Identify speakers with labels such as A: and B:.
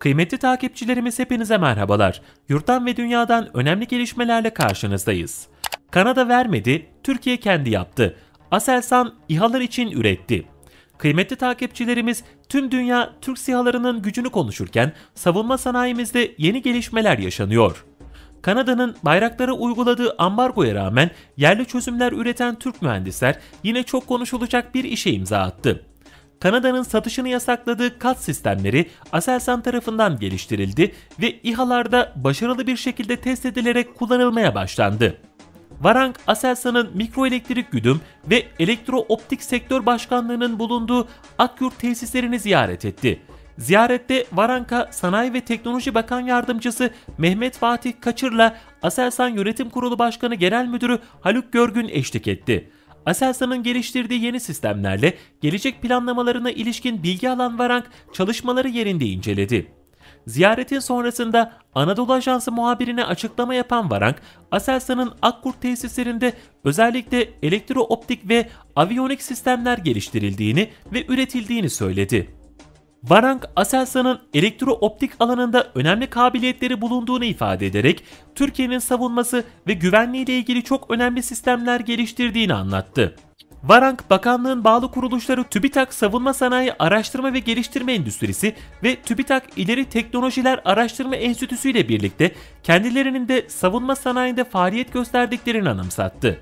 A: Kıymetli takipçilerimiz hepinize merhabalar. Yurttan ve dünyadan önemli gelişmelerle karşınızdayız. Kanada vermedi, Türkiye kendi yaptı. Aselsan İHA'lar için üretti. Kıymetli takipçilerimiz tüm dünya Türk SİHA'larının gücünü konuşurken savunma sanayimizde yeni gelişmeler yaşanıyor. Kanada'nın bayraklara uyguladığı ambargoya rağmen yerli çözümler üreten Türk mühendisler yine çok konuşulacak bir işe imza attı. Kanada'nın satışını yasakladığı kat sistemleri Aselsan tarafından geliştirildi ve İHA'larda başarılı bir şekilde test edilerek kullanılmaya başlandı. Varank Aselsan'ın mikroelektrik güdüm ve elektrooptik sektör başkanlığının bulunduğu Akyurt tesislerini ziyaret etti. Ziyarette Varanka Sanayi ve Teknoloji Bakan Yardımcısı Mehmet Fatih Kaçır'la Aselsan Yönetim Kurulu Başkanı Genel Müdürü Haluk Görgün eşlik etti. Aselsan'ın geliştirdiği yeni sistemlerle gelecek planlamalarına ilişkin bilgi alan Varank çalışmaları yerinde inceledi. Ziyaretin sonrasında Anadolu Ajansı muhabirine açıklama yapan Varank, Aselsan'ın Akkurt tesislerinde özellikle elektrooptik ve aviyonik sistemler geliştirildiğini ve üretildiğini söyledi. Varank, Aselsan'ın elektrooptik alanında önemli kabiliyetleri bulunduğunu ifade ederek Türkiye'nin savunması ve güvenliği ile ilgili çok önemli sistemler geliştirdiğini anlattı. Varank, bakanlığın bağlı kuruluşları TÜBİTAK Savunma Sanayi Araştırma ve Geliştirme Endüstrisi ve TÜBİTAK İleri Teknolojiler Araştırma Enstitüsü ile birlikte kendilerinin de savunma sanayinde faaliyet gösterdiklerini anımsattı.